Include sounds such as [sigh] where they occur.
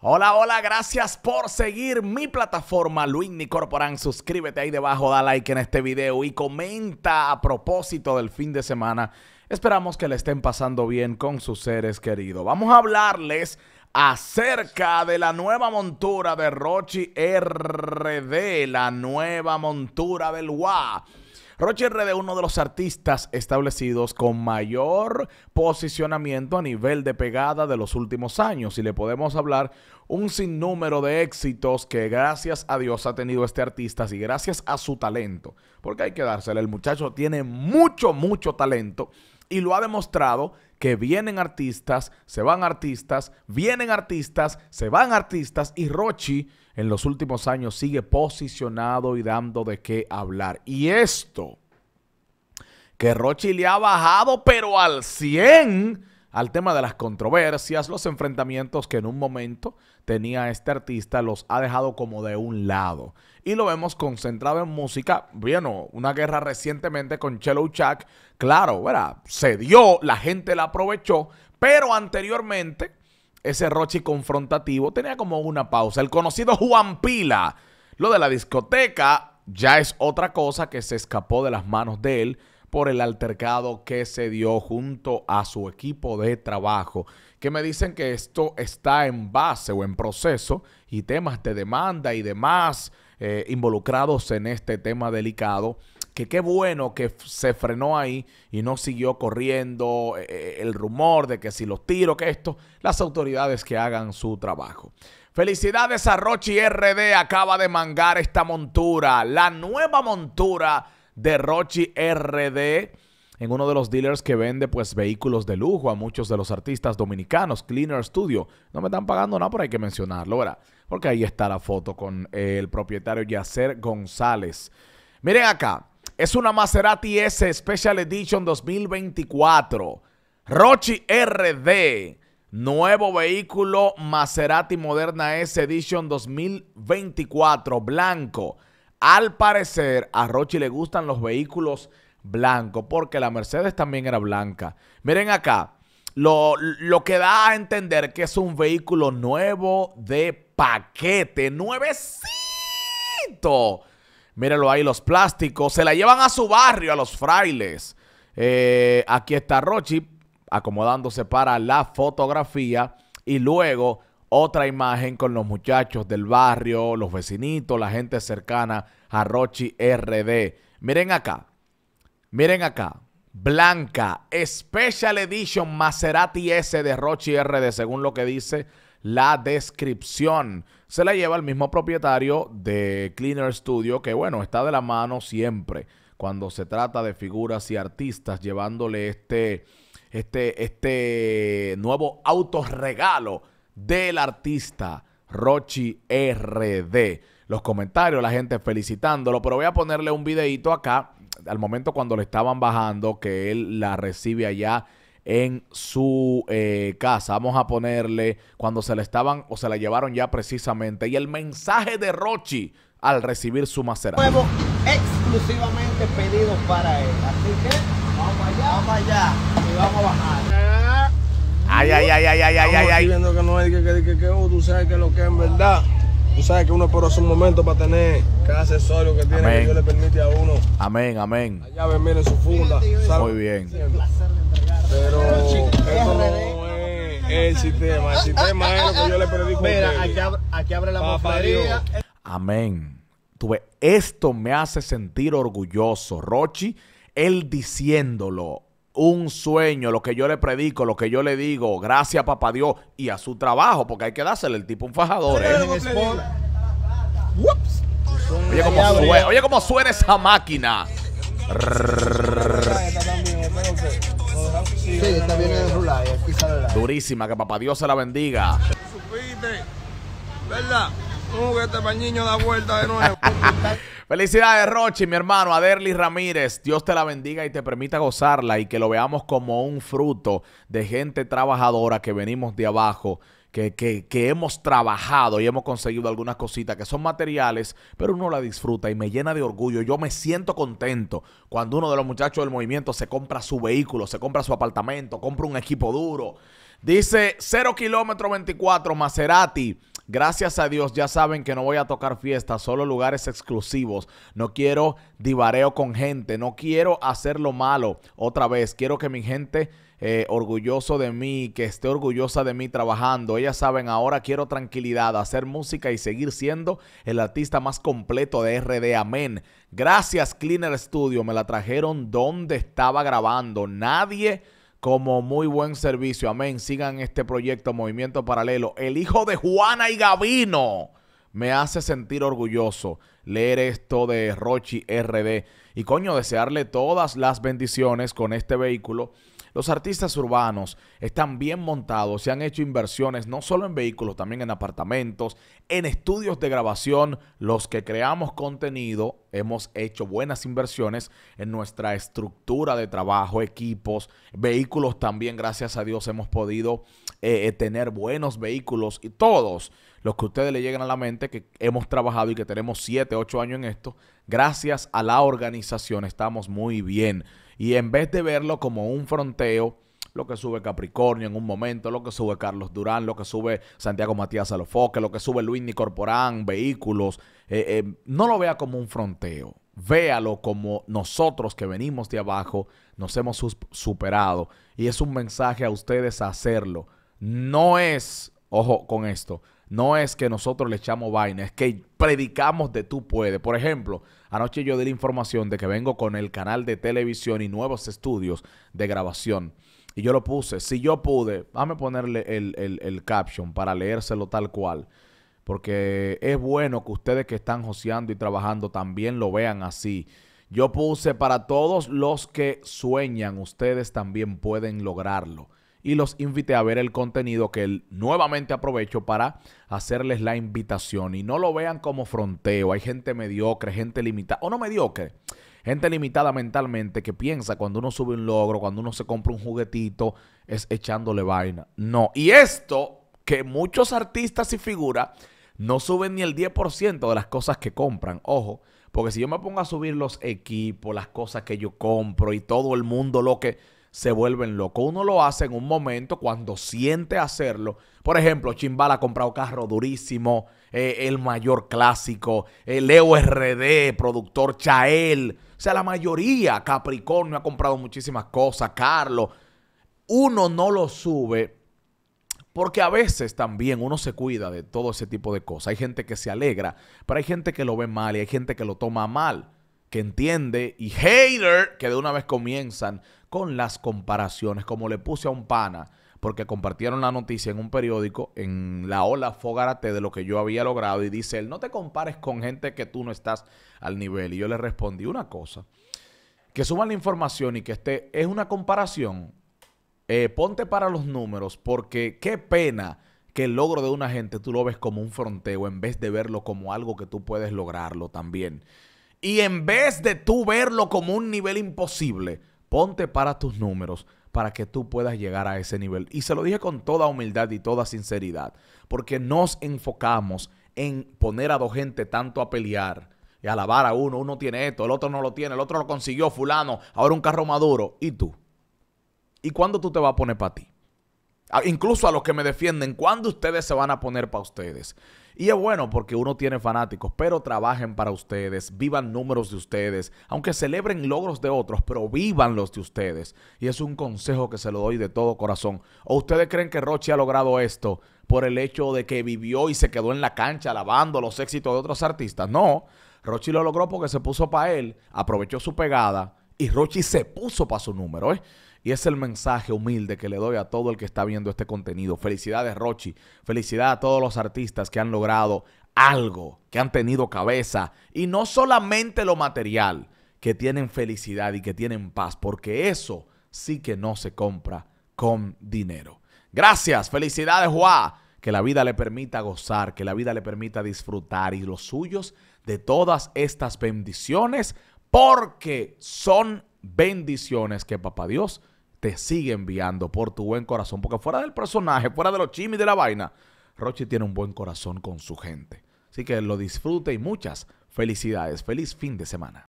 Hola, hola, gracias por seguir mi plataforma Luis Corporán. Suscríbete ahí debajo, da like en este video y comenta a propósito del fin de semana. Esperamos que le estén pasando bien con sus seres queridos. Vamos a hablarles acerca de la nueva montura de Rochi RD, la nueva montura del WA. Rochi RD uno de los artistas establecidos con mayor posicionamiento a nivel de pegada de los últimos años. Y le podemos hablar un sinnúmero de éxitos que gracias a Dios ha tenido este artista y gracias a su talento, porque hay que dárselo, el muchacho tiene mucho, mucho talento y lo ha demostrado que vienen artistas, se van artistas, vienen artistas, se van artistas y Rochi en los últimos años sigue posicionado y dando de qué hablar. Y esto, que Rochi le ha bajado pero al 100 al tema de las controversias, los enfrentamientos que en un momento tenía este artista, los ha dejado como de un lado. Y lo vemos concentrado en música. Bueno, una guerra recientemente con Chelo Chuck. Claro, ¿verdad? se dio, la gente la aprovechó, pero anteriormente ese Rochi confrontativo tenía como una pausa. El conocido Juan Pila, lo de la discoteca ya es otra cosa que se escapó de las manos de él por el altercado que se dio junto a su equipo de trabajo, que me dicen que esto está en base o en proceso y temas de demanda y demás eh, involucrados en este tema delicado que qué bueno que se frenó ahí y no siguió corriendo eh, eh, el rumor de que si los tiro, que esto, las autoridades que hagan su trabajo. Felicidades a Rochi RD, acaba de mangar esta montura, la nueva montura de Rochi RD en uno de los dealers que vende pues vehículos de lujo a muchos de los artistas dominicanos, Cleaner Studio. No me están pagando nada, pero hay que mencionarlo, ¿verdad? Porque ahí está la foto con el propietario Yacer González. Miren acá, es una Maserati S Special Edition 2024. Rochi RD. Nuevo vehículo Maserati Moderna S Edition 2024. Blanco. Al parecer a Rochi le gustan los vehículos blancos porque la Mercedes también era blanca. Miren acá. Lo, lo, que da a entender que es un vehículo nuevo de paquete, nuevecito. Mírenlo ahí, los plásticos. Se la llevan a su barrio, a los frailes. Eh, aquí está Rochi acomodándose para la fotografía. Y luego otra imagen con los muchachos del barrio, los vecinitos, la gente cercana a Rochi RD. Miren acá. Miren acá. Blanca. Special Edition Maserati S de Rochi RD, según lo que dice la descripción. Se la lleva el mismo propietario de Cleaner Studio, que bueno, está de la mano siempre cuando se trata de figuras y artistas, llevándole este, este, este nuevo autorregalo del artista Rochi RD. Los comentarios, la gente felicitándolo, pero voy a ponerle un videito acá, al momento cuando le estaban bajando, que él la recibe allá en su eh, casa. Vamos a ponerle cuando se le estaban o se la llevaron ya precisamente. Y el mensaje de Rochi al recibir su. Nuevo exclusivamente pedido para él. Así que vamos allá, vamos allá y vamos a bajar. Ay, ay, ay, ay, ay, ay, ay, ay. viendo que no hay que, que, que, que, oh, tú sabes que lo que en verdad. Tú sabes que uno espera un momento para tener cada accesorio que tiene Amén. que Dios le permite a uno. Amén, amén. Allá ven, miren su funda. Muy bien. Pero esto no es el sistema. El sistema es lo que yo le predico Mira, aquí, abre- aquí abre la. Dios. Amén. Tú ves, esto me hace sentir orgulloso. Rochi, él diciéndolo, un sueño, lo que yo le predico, lo que yo le digo, gracias a papá Dios y a su trabajo, porque hay que dársele el tipo un fajador. ¿eh? Oye, cómo suena, oye cómo suena esa máquina. Sí, está bien en. Durísima, que papá Dios se la bendiga. ¿verdad? Para el niño da vuelta de nuevo. [laughs] Felicidades, Rochi, mi hermano, Aderly Ramírez. Dios te la bendiga y te permita gozarla y que lo veamos como un fruto de gente trabajadora que venimos de abajo, que, que, hemos trabajado y hemos conseguido algunas cositas que son materiales, pero uno la disfruta y me llena de orgullo. Yo me siento contento cuando uno de los muchachos del movimiento se compra su vehículo, se compra su apartamento, compra un equipo duro. Dice 0 kilómetro 24, Maserati. Gracias a Dios ya saben que no voy a tocar fiestas, solo lugares exclusivos. No quiero divareo con gente, no quiero hacerlo malo otra vez. Quiero que mi gente eh, orgulloso de mí, que esté orgullosa de mí trabajando. Ellas saben, ahora quiero tranquilidad, hacer música y seguir siendo el artista más completo de RD. Amén. Gracias Cleaner Studio, me la trajeron donde estaba grabando. Nadie como muy buen servicio. Amén. Sigan este proyecto Movimiento Paralelo. El hijo de Juana y Gavino me hace sentir orgulloso leer esto de Rochi RD. Y coño, desearle todas las bendiciones con este vehículo los artistas urbanos están bien montados, se han hecho inversiones no solo en vehículos, también en apartamentos, en estudios de grabación. Los que creamos contenido hemos hecho buenas inversiones en nuestra estructura de trabajo, equipos, vehículos también, gracias a Dios, hemos podido eh, eh, tener buenos vehículos y todos los que ustedes le lleguen a la mente, que hemos trabajado y que tenemos 7, 8 años en esto, gracias a la organización estamos muy bien. Y en vez de verlo como un fronteo, lo que sube Capricornio en un momento, lo que sube Carlos Durán, lo que sube Santiago Matías Alofoque, lo que sube Luis Nicorporán, vehículos, eh, eh, no lo vea como un fronteo. Véalo como nosotros que venimos de abajo nos hemos superado. Y es un mensaje a ustedes hacerlo. No es, ojo con esto, no es que nosotros le echamos vaina, es que predicamos de tú puedes. Por ejemplo, anoche yo di la información de que vengo con el canal de televisión y nuevos estudios de grabación. Y yo lo puse. Si yo pude, déjame ponerle el, el caption para leérselo tal cual. Porque es bueno que ustedes que están joseando y trabajando también lo vean así. Yo puse para todos los que sueñan, ustedes también pueden lograrlo y los invité a ver el contenido que nuevamente aprovecho para hacerles la invitación y no lo vean como fronteo. Hay gente mediocre, gente limitada, o no mediocre, gente limitada mentalmente que piensa cuando uno sube un logro, cuando uno se compra un juguetito, es echándole vaina. No, y esto que muchos artistas y figuras no suben ni el 10% de las cosas que compran. Ojo, porque si yo me pongo a subir los equipos, las cosas que yo compro y todo el mundo lo que se vuelven locos. Uno lo hace en un momento cuando siente hacerlo. Por ejemplo, Chimbala ha comprado carro durísimo, eh, el mayor clásico, el Leo RD, productor Chael. O sea, la mayoría, Capricornio ha comprado muchísimas cosas, Carlos. Uno no lo sube porque a veces también uno se cuida de todo ese tipo de cosas. Hay gente que se alegra, pero hay gente que lo ve mal y hay gente que lo toma mal que entiende y hater que de una vez comienzan con las comparaciones, como le puse a un pana, porque compartieron la noticia en un periódico, en la ola Fogarate de lo que yo había logrado, y dice él, no te compares con gente que tú no estás al nivel. Y yo le respondí una cosa, que suban la información y que esté, es una comparación, eh, ponte para los números, porque qué pena que el logro de una gente tú lo ves como un fronteo en vez de verlo como algo que tú puedes lograrlo también. Y en vez de tú verlo como un nivel imposible, ponte para tus números para que tú puedas llegar a ese nivel. Y se lo dije con toda humildad y toda sinceridad, porque nos enfocamos en poner a dos gente tanto a pelear y alabar a uno. Uno tiene esto, el otro no lo tiene, el otro lo consiguió, fulano, ahora un carro maduro. ¿Y tú? ¿Y cuándo tú te vas a poner para ti? Incluso a los que me defienden, ¿cuándo ustedes se van a poner para ustedes? Y es bueno porque uno tiene fanáticos, pero trabajen para ustedes, vivan números de ustedes, aunque celebren logros de otros, pero vivan los de ustedes. Y es un consejo que se lo doy de todo corazón. ¿O ustedes creen que Rochi ha logrado esto por el hecho de que vivió y se quedó en la cancha alabando los éxitos de otros artistas? No, Rochi lo logró porque se puso para él, aprovechó su pegada y Rochi se puso para su número, ¿eh? Y es el mensaje humilde que le doy a todo el que está viendo este contenido. Felicidades, Rochi. Felicidades a todos los artistas que han logrado algo, que han tenido cabeza. Y no solamente lo material, que tienen felicidad y que tienen paz, porque eso sí que no se compra con dinero. Gracias, felicidades, Juan. Que la vida le permita gozar, que la vida le permita disfrutar y los suyos de todas estas bendiciones, porque son bendiciones que Papá Dios te sigue enviando por tu buen corazón. Porque fuera del personaje, fuera de los chimis de la vaina, Rochi tiene un buen corazón con su gente. Así que lo disfrute y muchas felicidades. Feliz fin de semana.